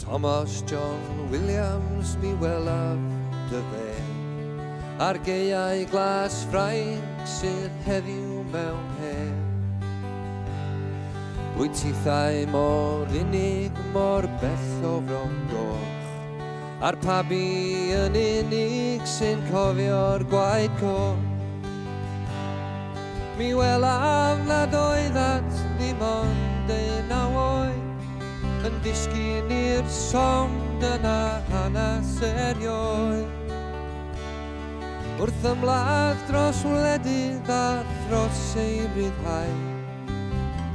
Thomas John Williams mi welaf dy fe Ar geiau glas ffraig sydd heddiw mewn her Wyt thai mor unig, mor bell o fron goch A'r pabi yn unig sy'n cofio'r gwaed coch Mi welaf nad oedd at ddim ond un a oed Yn disgyn i'r som dyna hanes erioed Wrth ymladd dros wledydd a dros ei ryddhau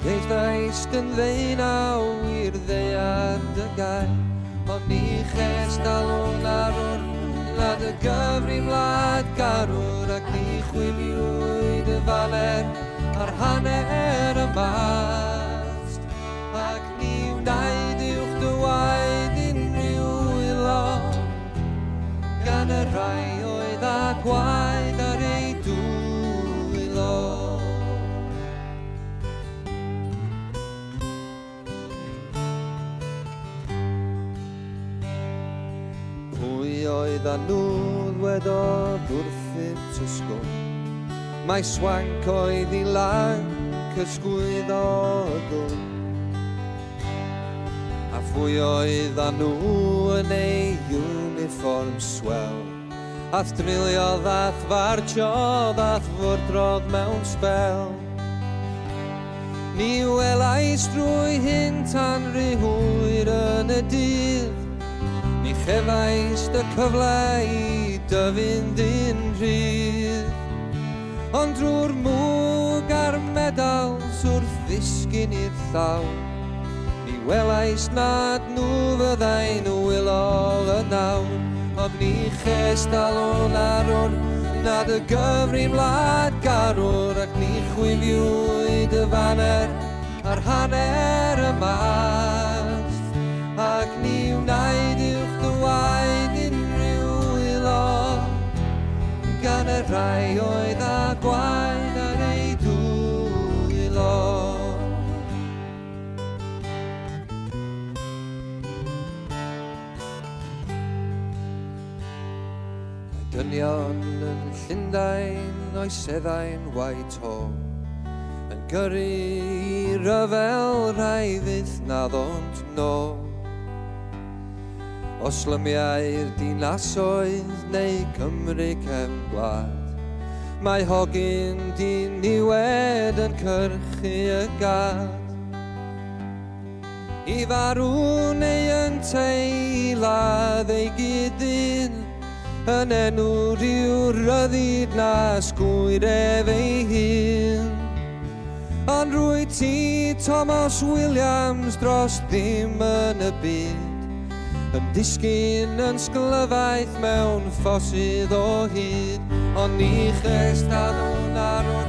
Deis na eist yn ddeunaw i'r ddeiad dy gael Ond ni ches dalwn ar wrth nad y gyfri mlad garwr ac ni chwibiwr falen ar hanner y mast ac ni wnaid i'wch dywaid unrhyw ilo, gan y rai oedd a gwaed ar ei dwylo. Pwy oedd a nhw ddwedodd wrthynt y sgwm Mae swanc oedd i lan cysgwyddogol A fwy oedd â nhw yn ei uniform swel Ath drilio ddath fartio ddath fwrdrodd mewn spel Ni welais drwy hyn tan rhy hwyr yn y dydd Ni chefais dy cyfle i dyfyn dyn rhydd ond drwy'r mwg a'r medal wrth ddisgyn i'r llaw. Ni welais nad nhw fyddain wylol y nawn, ond ni ches dalon ar nad y gyfri mlad garwr ac ni chwifiwyd y faner a'r hanner y mast. Ac ni wnaid uwch dywaid unrhyw wylo gan y rai oedd ar gwaed ar ei dwy Mae dynion yn Llundain, Oeseddain, ho, yn gyrru i ryfel rhai fydd na ddont no. Os lymiau'r dinasoedd neu Cymru cefn gwlad Mae hogyn di niwed yn cyrchu y gad I farw neu yn teulad ei gydyn Yn enw rhyw ryddid na sgwyref ei hun Ond rwy ti Thomas Williams dros ddim yn y byd Yn disgyn yn sglyfaeth mewn ffosydd o hyd Ond ni chestad o'n arwr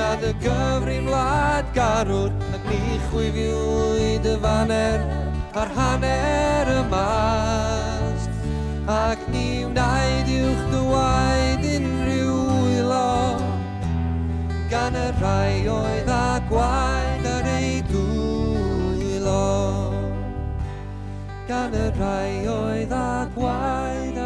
nad y gyfri mlad garwr Yn ni chwifiwyd y faner a'r hanner y mas A gan y rai oedd a gwaed